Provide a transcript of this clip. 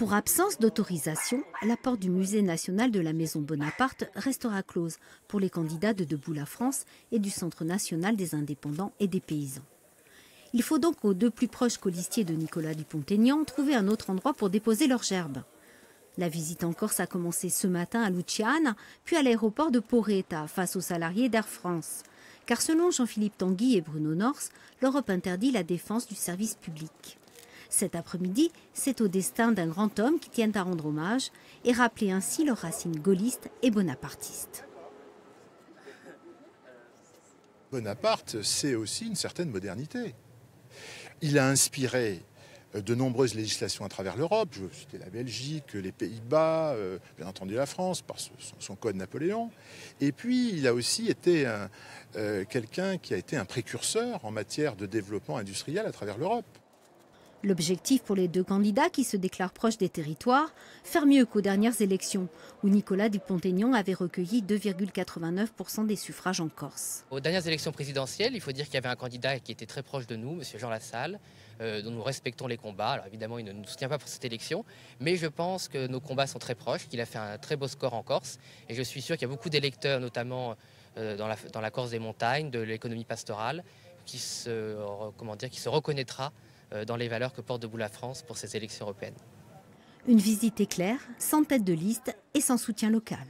Pour absence d'autorisation, la porte du musée national de la Maison Bonaparte restera close pour les candidats de Debout la France et du Centre national des indépendants et des paysans. Il faut donc aux deux plus proches colistiers de Nicolas Dupont-Aignan trouver un autre endroit pour déposer leurs gerbes. La visite en Corse a commencé ce matin à Luciane, puis à l'aéroport de Poretta, face aux salariés d'Air France. Car selon Jean-Philippe Tanguy et Bruno Nors, l'Europe interdit la défense du service public. Cet après-midi, c'est au destin d'un grand homme qui tiennent à rendre hommage et rappeler ainsi leurs racines gaullistes et bonapartistes. Bonaparte, c'est aussi une certaine modernité. Il a inspiré euh, de nombreuses législations à travers l'Europe. Je veux citer la Belgique, les Pays-Bas, euh, bien entendu la France, par son code Napoléon. Et puis, il a aussi été euh, quelqu'un qui a été un précurseur en matière de développement industriel à travers l'Europe. L'objectif pour les deux candidats qui se déclarent proches des territoires, faire mieux qu'aux dernières élections, où Nicolas Dupont-Aignan avait recueilli 2,89% des suffrages en Corse. Aux dernières élections présidentielles, il faut dire qu'il y avait un candidat qui était très proche de nous, M. Jean Lassalle, euh, dont nous respectons les combats. Alors évidemment, il ne nous soutient pas pour cette élection, mais je pense que nos combats sont très proches, qu'il a fait un très beau score en Corse, et je suis sûr qu'il y a beaucoup d'électeurs, notamment euh, dans, la, dans, la, Corse des montagnes, de l'économie pastorale, qui se, comment dire, qui se reconnaîtra euh, dans les valeurs que porte debout la France pour ces élections européennes. Une visite éclair, sans tête de liste et sans soutien local.